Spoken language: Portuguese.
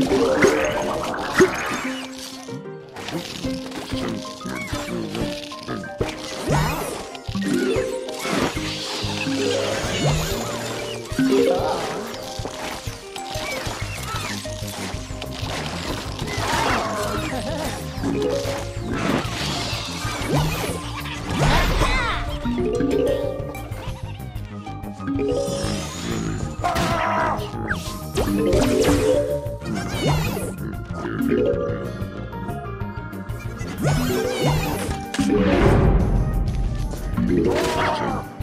Ah! Be watching.